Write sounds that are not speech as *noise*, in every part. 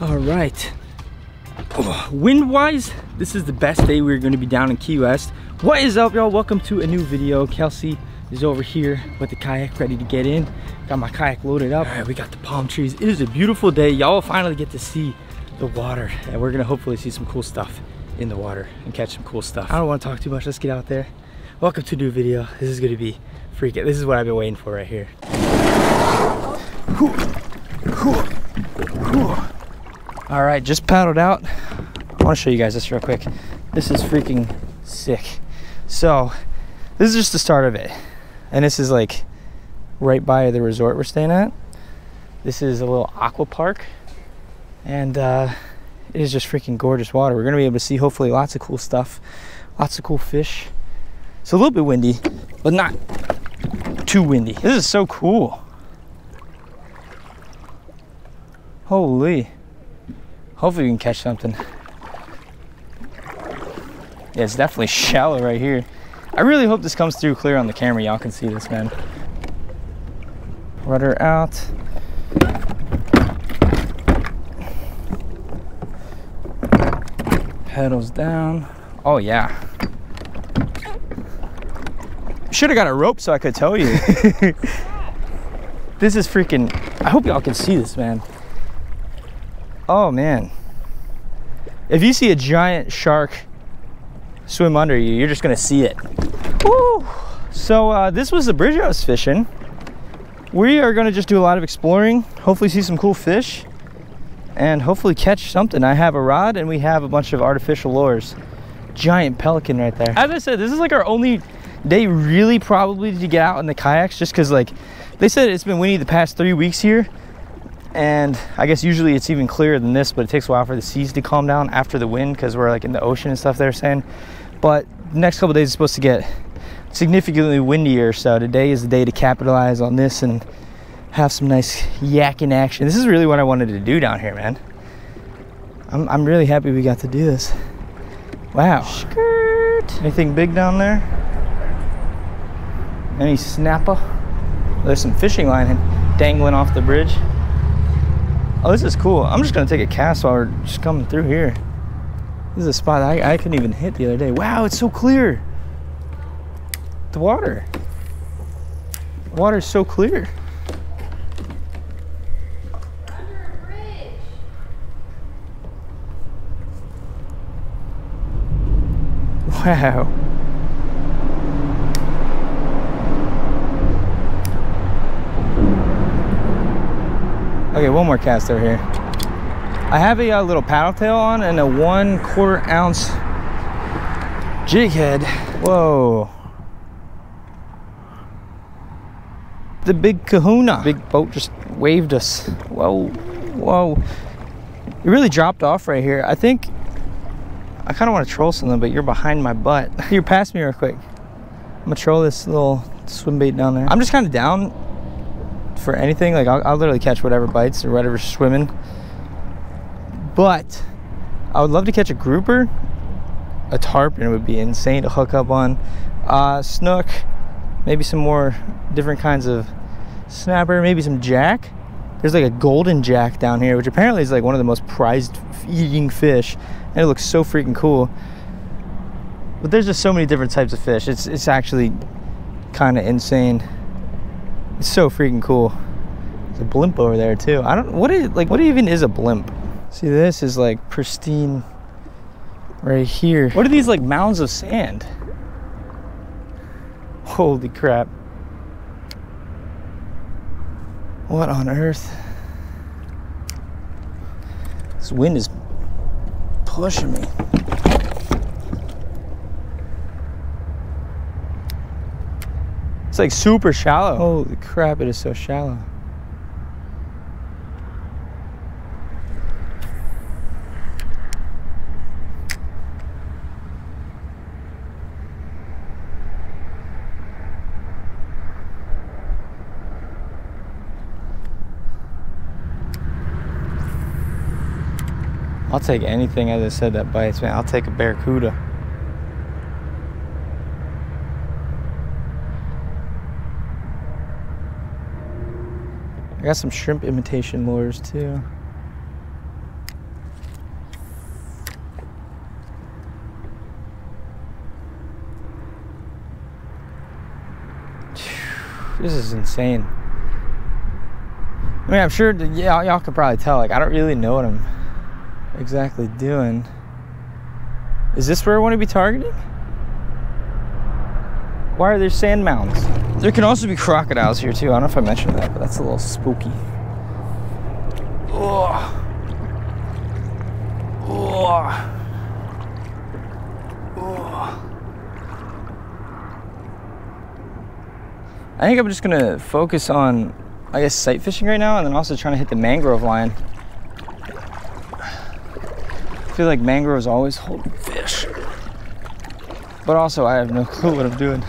All right. Wind wise, this is the best day we're going to be down in Key West. What is up, y'all? Welcome to a new video. Kelsey is over here with the kayak ready to get in. Got my kayak loaded up. All right, we got the palm trees. It is a beautiful day. Y'all will finally get to see the water, and we're going to hopefully see some cool stuff in the water and catch some cool stuff. I don't want to talk too much. Let's get out there. Welcome to a new video. This is going to be freaking. This is what I've been waiting for right here. All right, just paddled out. I want to show you guys this real quick. This is freaking sick. So, this is just the start of it. And this is like right by the resort we're staying at. This is a little aqua park. And uh, it is just freaking gorgeous water. We're to be able to see hopefully lots of cool stuff, lots of cool fish. It's a little bit windy, but not too windy. This is so cool. Holy. Hopefully we can catch something. Yeah, it's definitely *laughs* shallow right here. I really hope this comes through clear on the camera. Y'all can see this, man. Rudder out. Pedals down. Oh, yeah. Should have got a rope so I could tow you. *laughs* this is freaking, I hope y'all can see this, man. Oh, man. If you see a giant shark swim under you, you're just gonna see it. Woo! So uh, this was the bridge I was fishing. We are gonna just do a lot of exploring, hopefully see some cool fish, and hopefully catch something. I have a rod and we have a bunch of artificial lures. Giant pelican right there. As I said, this is like our only day really probably to get out in the kayaks just because like they said it's been windy the past three weeks here and I guess usually it's even clearer than this, but it takes a while for the seas to calm down after the wind because we're like in the ocean and stuff they're saying. But next couple days is supposed to get significantly windier, so today is the day to capitalize on this and have some nice yakking action. This is really what I wanted to do down here, man. I'm, I'm really happy we got to do this. Wow. Skirt. Anything big down there? Any snapper? There's some fishing line dangling off the bridge. Oh, this is cool. I'm just gonna take a cast while we're just coming through here. This is a spot I, I couldn't even hit the other day. Wow, it's so clear. The water. The water is so clear. Wow. Okay, one more cast over here. I have a, uh, little paddle tail on and a one quarter ounce jig head. Whoa. The big kahuna. Big boat just waved us. Whoa, whoa. It really dropped off right here. I think, I kind of want to troll something, but you're behind my butt. *laughs* Here, pass me real quick. I'm gonna troll this little swim bait down there. I'm just kind of down for anything. Like I'll, I'll literally catch whatever bites or whatever's swimming. But I would love to catch a grouper. A tarpon would be insane to hook up on. Uh, snook, maybe some more different kinds of snapper, maybe some jack. There's like a golden jack down here, which apparently is like one of the most prized eating fish, and it looks so freaking cool. But there's just so many different types of fish. It's it's actually kind of insane. It's so freaking cool. There's a blimp over there too. I don't what is like what even is a blimp? See this is like pristine right here. What are these like mounds of sand? Holy crap. What on earth? This wind is pushing me. Like super shallow. Holy crap, it is so shallow. I'll take anything, as I said, that bites, man. I'll take a barracuda. I got some shrimp imitation lures too. This is insane. I mean, I'm sure, yeah, y'all could probably tell, like, I don't really know what I'm exactly doing. Is this where I want to be targeting? Why are there sand mounds? There can also be crocodiles here too. I don't know if I mentioned that, but that's a little spooky. Oh. Oh. Oh. I think I'm just gonna focus on, I guess, sight fishing right now, and then also trying to hit the mangrove line. I feel like mangroves always hold fish, but also I have no *laughs* clue what I'm doing.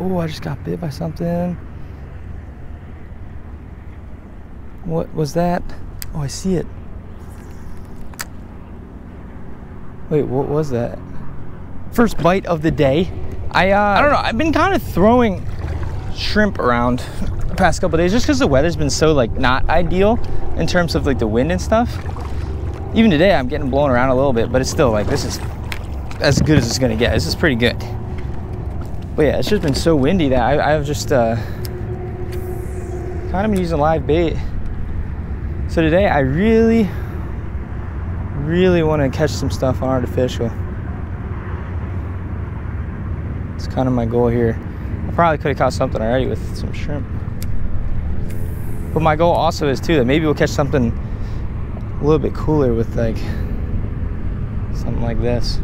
Oh, I just got bit by something. What was that? Oh, I see it. Wait, what was that? First bite of the day. I uh, I don't know. I've been kind of throwing shrimp around the past couple days just because the weather's been so like not ideal in terms of like the wind and stuff. Even today, I'm getting blown around a little bit, but it's still like this is as good as it's gonna get. This is pretty good. But yeah, it's just been so windy that I, have just uh, kind of been using live bait. So today I really, really want to catch some stuff on artificial. It's kind of my goal here. I probably could have caught something already with some shrimp. But my goal also is too that maybe we'll catch something a little bit cooler with like something like this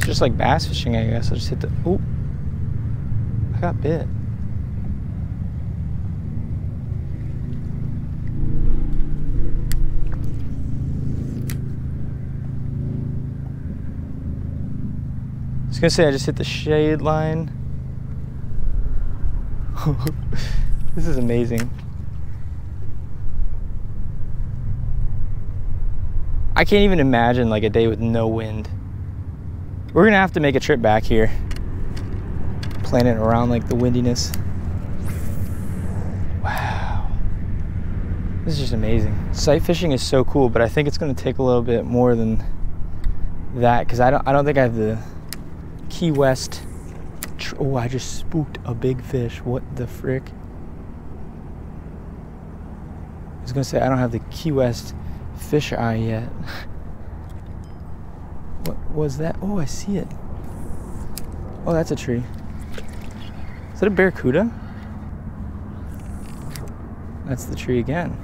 just like bass fishing, I guess. I just hit the. Oh, I got bit. I was gonna say I just hit the shade line. *laughs* this is amazing. I can't even imagine like a day with no wind. We're gonna have to make a trip back here. Plan it around like the windiness. Wow. This is just amazing. Sight fishing is so cool, but I think it's gonna take a little bit more than that because I don't I don't think I have the Key West. Oh, I just spooked a big fish. What the frick? I was gonna say I don't have the Key West fish eye yet. *laughs* Was that? Oh, I see it. Oh, that's a tree. Is that a barracuda? That's the tree again.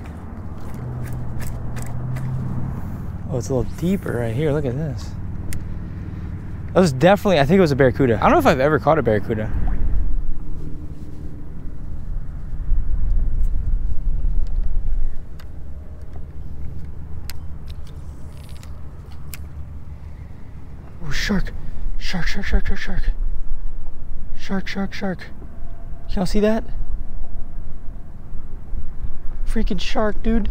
Oh, it's a little deeper right here. Look at this. That was definitely, I think it was a barracuda. I don't know if I've ever caught a barracuda. Shark. Shark, shark, shark, shark, shark. Shark, shark, shark. Can y'all see that? Freaking shark, dude.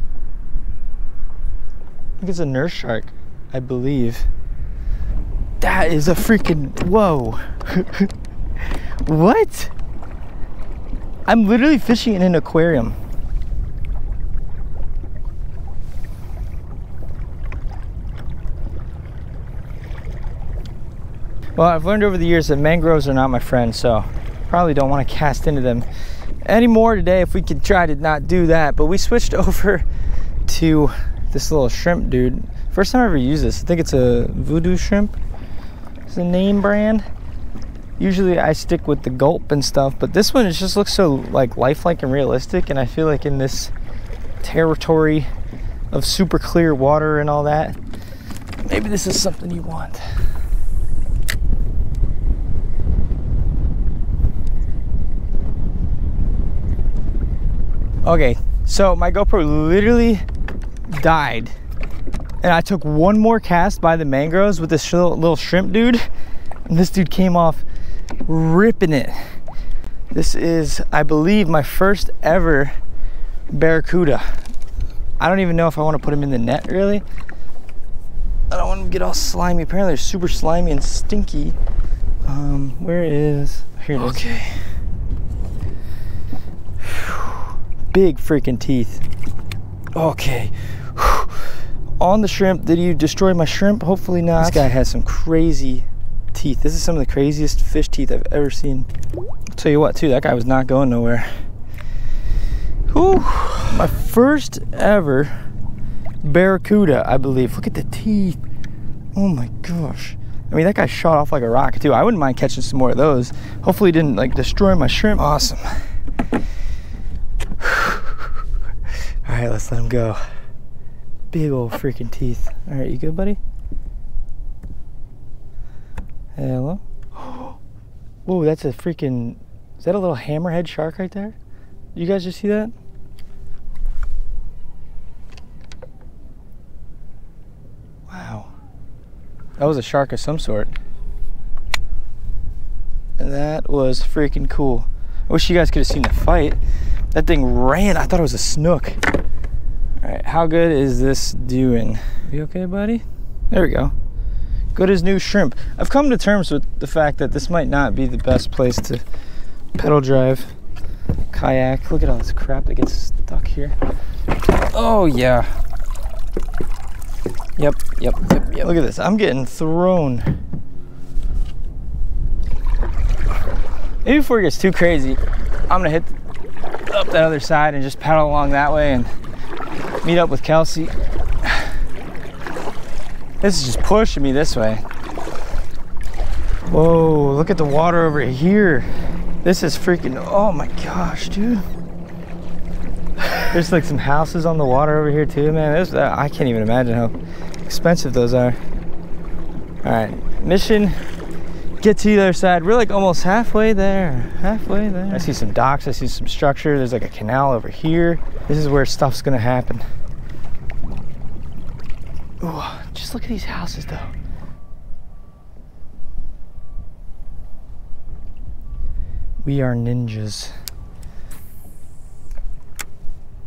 I think it's a nurse shark, I believe. That is a freaking whoa. *laughs* what? I'm literally fishing in an aquarium. Well, I've learned over the years that mangroves are not my friend, so probably don't want to cast into them anymore today if we could try to not do that. But we switched *laughs* over to this little shrimp dude. First time I ever used this. I think it's a Vudu shrimp. It's a name brand. Usually I stick with the gulp and stuff, but this one it just looks so like lifelike and realistic. And I feel like in this territory of super clear water and all that. Maybe this is something you want. Okay, so my GoPro literally died. And I took one more cast by the mangroves with this little shrimp dude. And this dude came off ripping it. This is, I believe, my first ever barracuda. I don't even know if I want to put him in the net, really. I don't want him to get all slimy. Apparently, they're super slimy and stinky. Um, where is, here it is. Okay. Big freaking teeth. Okay. On the shrimp, did you destroy my shrimp? Hopefully not. This guy has some crazy teeth. This is some of the craziest fish teeth I've ever seen. I'll tell you what, too, that guy was not going nowhere. Whew. My first ever barracuda, I believe. Look at the teeth. Oh my gosh. I mean, that guy shot off like a rocket, too. I wouldn't mind catching some more of those. Hopefully, didn't like destroy my shrimp. Awesome. All right, let's let him go. Big old freaking teeth. All right, you good, buddy? Hello? *gasps* Whoa, that's a freaking. Is that a little hammerhead shark right there? You guys just see that? Wow. That was a shark of some sort. That was freaking cool. I wish you guys could have seen the fight. That thing ran. I thought it was a snook. All right, how good is this doing? You okay, buddy? There we go good as new shrimp. I've come to terms with the fact that this might not be the best place to pedal drive, kayak. Look at all this crap that gets stuck here. Oh, yeah. Yep, yep, yep, yep. Look at this. I'm getting thrown. Maybe before it gets too crazy, I'm gonna hit up that other side and just paddle along that way and meet up with Kelsey. This is just pushing me this way. Whoa, look at the water over here. This is freaking, oh my gosh, dude. There's like some houses on the water over here too, man. I can't even imagine how expensive those are. All right, mission, get to the other side. We're like almost halfway there, halfway there. I see some docks, I see some structure. There's like a canal over here. This is where stuff's gonna happen. Ooh, just look at these houses though. We are ninjas.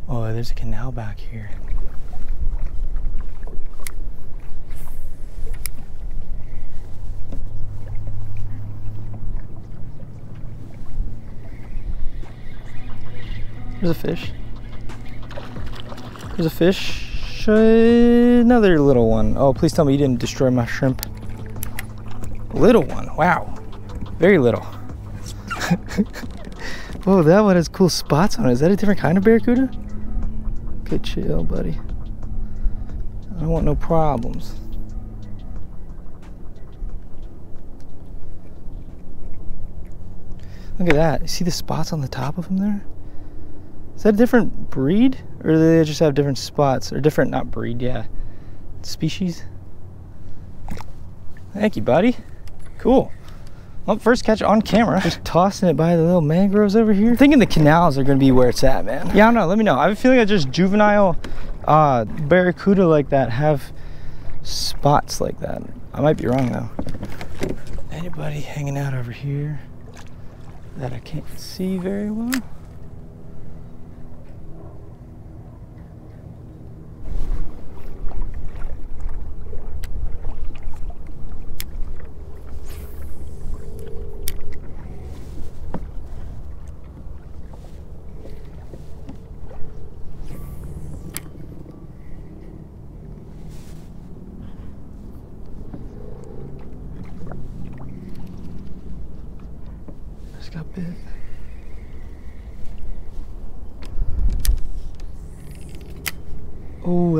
Oh, there's a canal back here. There's a fish. There's a fish uh, another little one. Oh, please tell me you didn't destroy my shrimp. Little one, wow. Very little. *laughs* Whoa, that one has cool spots on it. Is that a different kind of barracuda? Good chill, buddy. I don't want no problems. Look at that. See the spots on the top of him there? Is that a different breed? Or do they just have different spots? Or different, not breed, yeah. Species? Thank you, buddy. Cool. Well, first catch on camera. Just tossing it by the little mangroves over here. I'm thinking the canals are gonna be where it's at, man. Yeah, I don't know. Let me know. I have a feeling that just juvenile uh, barracuda like that have spots like that. I might be wrong though. Anybody hanging out over here that I can't see very well?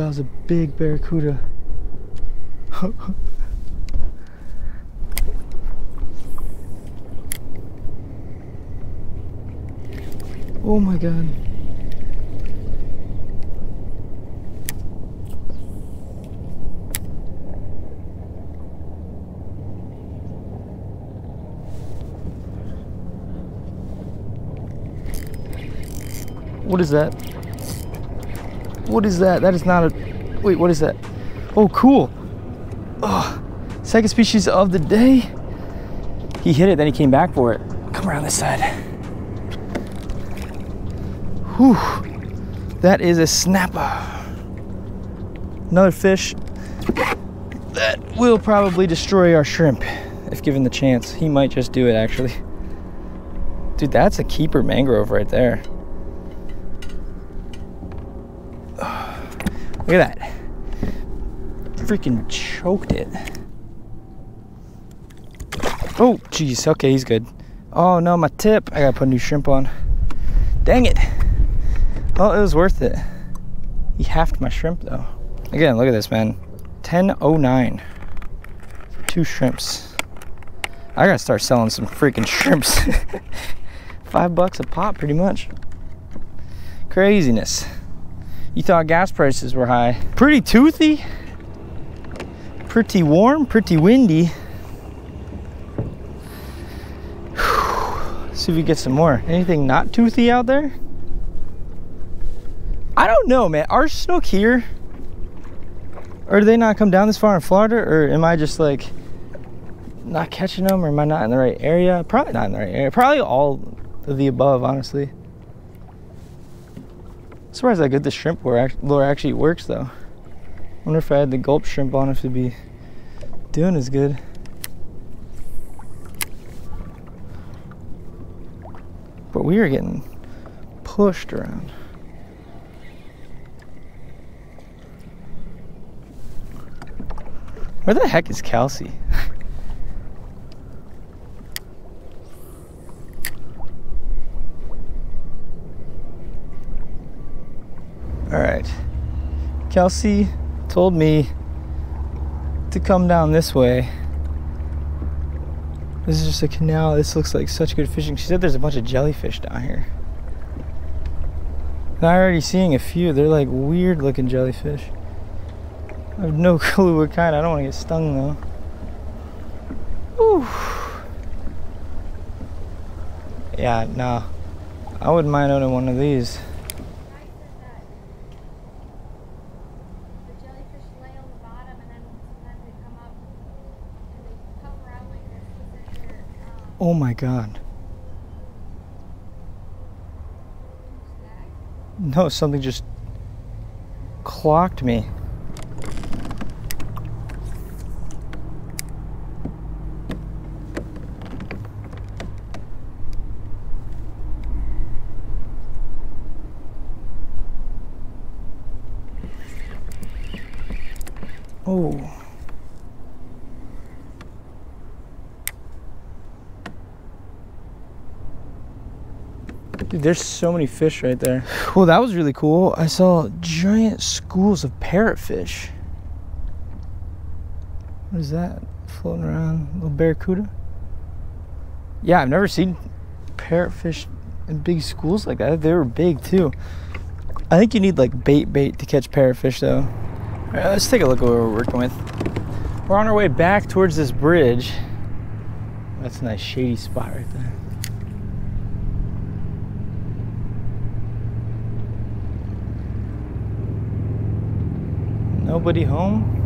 that was a big barracuda. *laughs* oh my god. What is that? What is that? That is not a. Wait, what is that? Oh, cool. Oh, second species of the day. He hit it, then he came back for it. Come around this side. Whew. That is a snapper. Another fish that will probably destroy our shrimp if given the chance. He might just do it actually. Dude, that's a keeper mangrove right there. Look at that. Freaking choked it. Oh, jeez. Okay, he's good. Oh, no, my tip. I gotta put a new shrimp on. Dang it. Well, it was worth it. He halved my shrimp, though. Again, look at this, man. 10.09 two shrimps. I gotta start selling some freaking shrimps. *laughs* Five bucks a pop, pretty much. Craziness. You thought gas prices were high. Pretty toothy. Pretty warm, pretty windy. see if we get some more. Anything not toothy out there? I don't know, man. Are snook here? Or do they not come down this far in Florida? Or am I just like not catching them? Or am I not in the right area? Probably not in the right area. Probably all of the above, honestly. Surprised how good the shrimp lure actually works, though. Wonder if I had the gulp shrimp on, if it'd be doing as good. But we are getting pushed around. Where the heck is Kelsey? All right. Kelsey told me to come down this way. This is just a canal. This looks like such good fishing. She said there's a bunch of jellyfish down here. And I'm already seeing a few. They're like weird looking jellyfish. I have no *laughs* clue what kind. I don't want to get stung though. Whew. Yeah, no. I wouldn't mind owning one of these. Oh my god. No, something just clocked me. Oh. Dude, there's so many fish right there. Well, that was really cool. I saw giant schools of parrotfish. What is that? Floating around, little barracuda? Yeah, I've never seen parrotfish in big schools like that. They were big too. I think you need like bait bait to catch parrotfish though. All right, let's take a look at what we're working with. We're on our way back towards this bridge. That's a nice shady spot right there. Nobody home?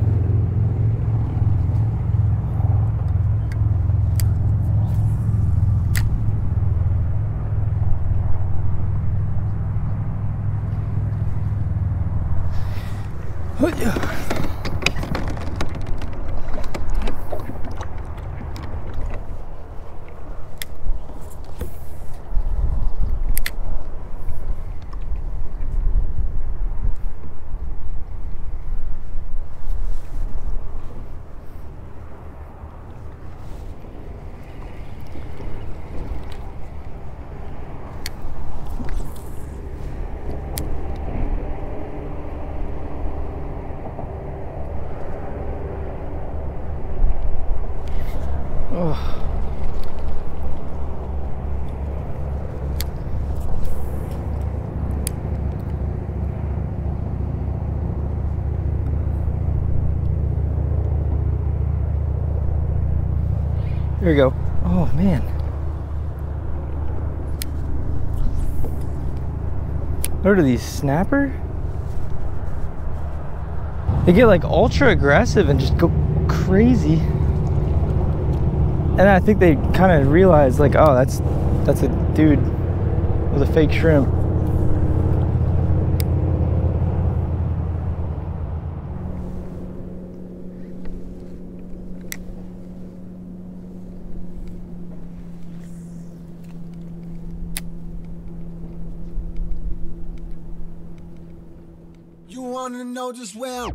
There we go. Oh man. What are these, snapper? They get like ultra aggressive and just go crazy. And I think they kind of realize like, oh, that's that's a dude with a fake shrimp. Just where